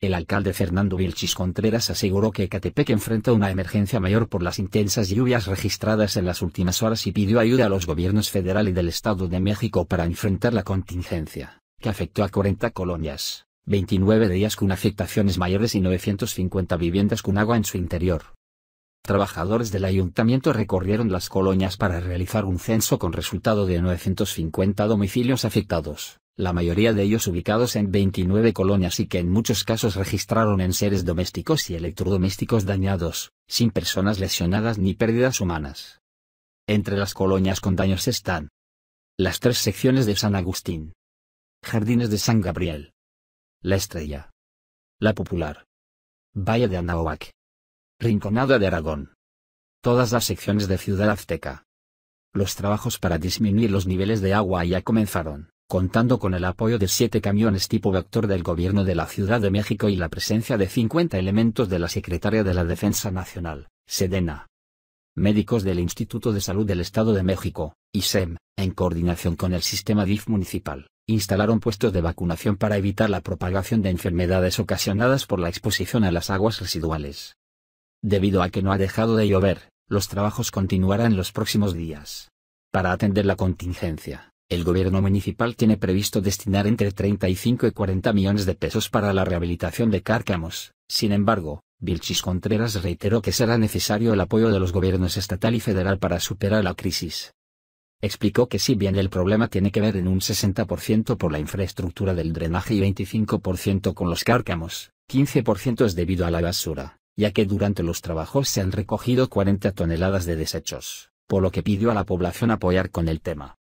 el alcalde Fernando Vilchis Contreras aseguró que Ecatepec enfrenta una emergencia mayor por las intensas lluvias registradas en las últimas horas y pidió ayuda a los gobiernos federal y del Estado de México para enfrentar la contingencia, que afectó a 40 colonias, 29 de ellas con afectaciones mayores y 950 viviendas con agua en su interior. Trabajadores del ayuntamiento recorrieron las colonias para realizar un censo con resultado de 950 domicilios afectados la mayoría de ellos ubicados en 29 colonias y que en muchos casos registraron en seres domésticos y electrodomésticos dañados, sin personas lesionadas ni pérdidas humanas. Entre las colonias con daños están las tres secciones de San Agustín, Jardines de San Gabriel, La Estrella, La Popular, Valle de Anahuac, Rinconada de Aragón. Todas las secciones de Ciudad Azteca. Los trabajos para disminuir los niveles de agua ya comenzaron contando con el apoyo de siete camiones tipo Vector del gobierno de la Ciudad de México y la presencia de 50 elementos de la Secretaria de la Defensa Nacional, Sedena. Médicos del Instituto de Salud del Estado de México, ISEM, en coordinación con el sistema DIF municipal, instalaron puestos de vacunación para evitar la propagación de enfermedades ocasionadas por la exposición a las aguas residuales. Debido a que no ha dejado de llover, los trabajos continuarán los próximos días. Para atender la contingencia, el gobierno municipal tiene previsto destinar entre 35 y 40 millones de pesos para la rehabilitación de Cárcamos, sin embargo, Vilchis Contreras reiteró que será necesario el apoyo de los gobiernos estatal y federal para superar la crisis. Explicó que si bien el problema tiene que ver en un 60% por la infraestructura del drenaje y 25% con los cárcamos, 15% es debido a la basura, ya que durante los trabajos se han recogido 40 toneladas de desechos, por lo que pidió a la población apoyar con el tema.